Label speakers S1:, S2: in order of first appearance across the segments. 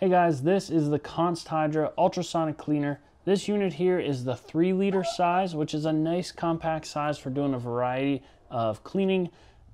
S1: Hey guys, this is the ConstHydra Ultrasonic Cleaner. This unit here is the 3 liter size, which is a nice compact size for doing a variety of cleaning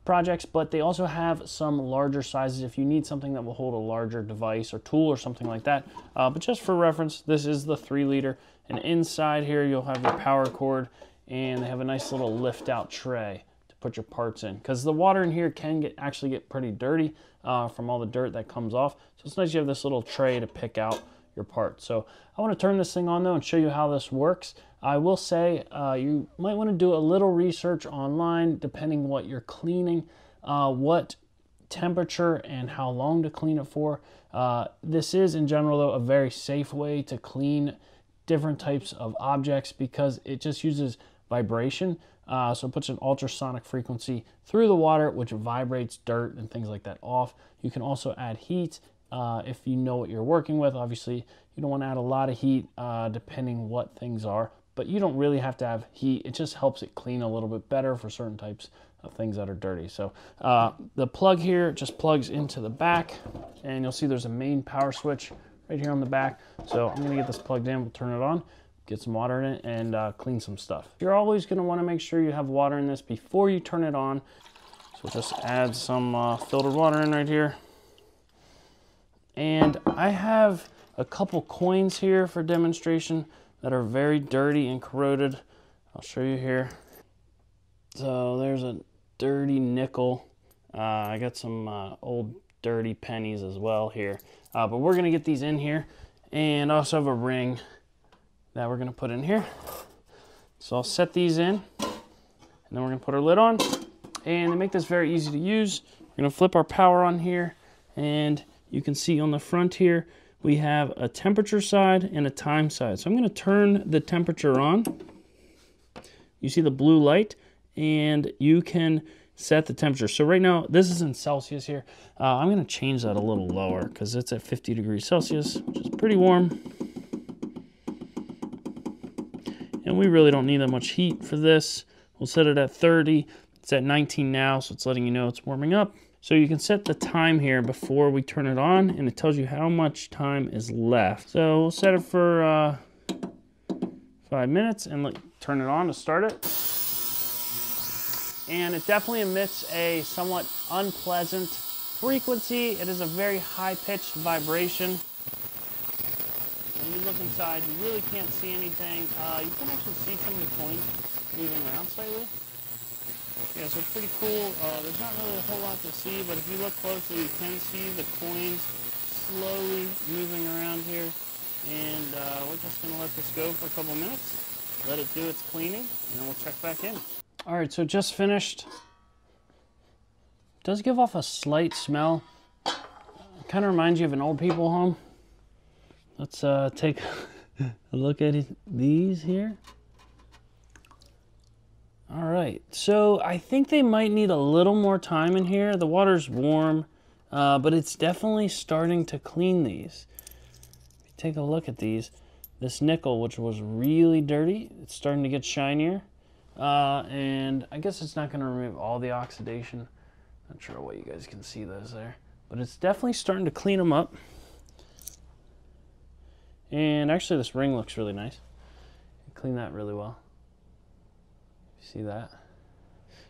S1: projects, but they also have some larger sizes if you need something that will hold a larger device or tool or something like that. Uh, but just for reference, this is the 3 liter. And inside here, you'll have your power cord, and they have a nice little lift out tray put your parts in because the water in here can get actually get pretty dirty uh, from all the dirt that comes off. So it's nice you have this little tray to pick out your parts. So I want to turn this thing on though and show you how this works. I will say uh, you might want to do a little research online depending what you're cleaning, uh, what temperature and how long to clean it for. Uh, this is in general though a very safe way to clean different types of objects because it just uses vibration. Uh, so it puts an ultrasonic frequency through the water, which vibrates dirt and things like that off. You can also add heat uh, if you know what you're working with. Obviously, you don't want to add a lot of heat uh, depending what things are, but you don't really have to have heat. It just helps it clean a little bit better for certain types of things that are dirty. So uh, the plug here just plugs into the back, and you'll see there's a main power switch right here on the back. So I'm going to get this plugged in. We'll turn it on get some water in it and uh, clean some stuff. You're always going to want to make sure you have water in this before you turn it on. So just add some uh, filtered water in right here. And I have a couple coins here for demonstration that are very dirty and corroded. I'll show you here. So there's a dirty nickel. Uh, I got some uh, old dirty pennies as well here. Uh, but we're going to get these in here. And also have a ring that we're going to put in here. So I'll set these in, and then we're going to put our lid on. And to make this very easy to use, we're going to flip our power on here, and you can see on the front here, we have a temperature side and a time side. So I'm going to turn the temperature on. You see the blue light, and you can set the temperature. So right now, this is in Celsius here. Uh, I'm going to change that a little lower because it's at 50 degrees Celsius, which is pretty warm. And we really don't need that much heat for this. We'll set it at 30. It's at 19 now, so it's letting you know it's warming up. So you can set the time here before we turn it on, and it tells you how much time is left. So we'll set it for uh, five minutes and let, turn it on to start it. And it definitely emits a somewhat unpleasant frequency. It is a very high-pitched vibration look inside, you really can't see anything. Uh, you can actually see some of the coins moving around slightly. Yeah, so pretty cool. Uh, there's not really a whole lot to see, but if you look closely, you can see the coins slowly moving around here. And uh, we're just going to let this go for a couple minutes, let it do its cleaning, and then we'll check back in. All right, so just finished. Does give off a slight smell. Kind of reminds you of an old people home. Let's uh, take a look at these here. All right, so I think they might need a little more time in here. The water's warm, uh, but it's definitely starting to clean these. Take a look at these, this nickel, which was really dirty, it's starting to get shinier. Uh, and I guess it's not going to remove all the oxidation. Not sure what you guys can see those there. But it's definitely starting to clean them up. And actually this ring looks really nice. Clean that really well. See that?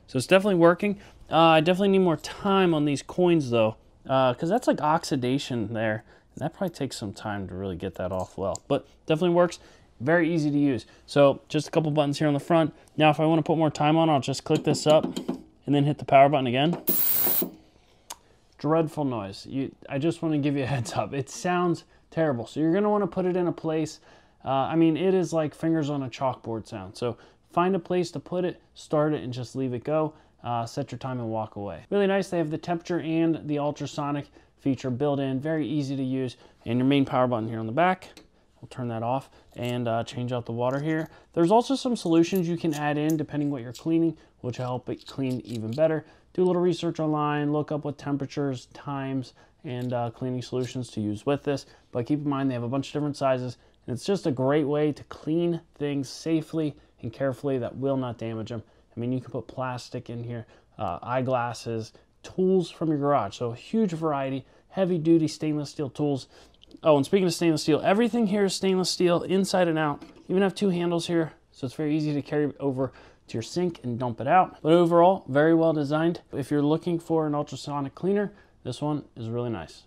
S1: So it's definitely working. Uh, I definitely need more time on these coins though, because uh, that's like oxidation there. And that probably takes some time to really get that off well. But definitely works. Very easy to use. So just a couple buttons here on the front. Now if I want to put more time on, I'll just click this up and then hit the power button again. Dreadful noise. You, I just want to give you a heads up. It sounds terrible. So you're going to want to put it in a place. Uh, I mean, it is like fingers on a chalkboard sound. So find a place to put it, start it, and just leave it go. Uh, set your time and walk away. Really nice. They have the temperature and the ultrasonic feature built in. Very easy to use. And your main power button here on the back. We'll turn that off and uh, change out the water here. There's also some solutions you can add in depending what you're cleaning, which will help it clean even better. Do a little research online, look up what temperatures, times, and uh, cleaning solutions to use with this. But keep in mind they have a bunch of different sizes and it's just a great way to clean things safely and carefully that will not damage them. I mean, you can put plastic in here, uh, eyeglasses, tools from your garage. So a huge variety, heavy duty stainless steel tools. Oh, and speaking of stainless steel, everything here is stainless steel inside and out. You even have two handles here, so it's very easy to carry over to your sink and dump it out. But overall, very well designed. If you're looking for an ultrasonic cleaner, this one is really nice.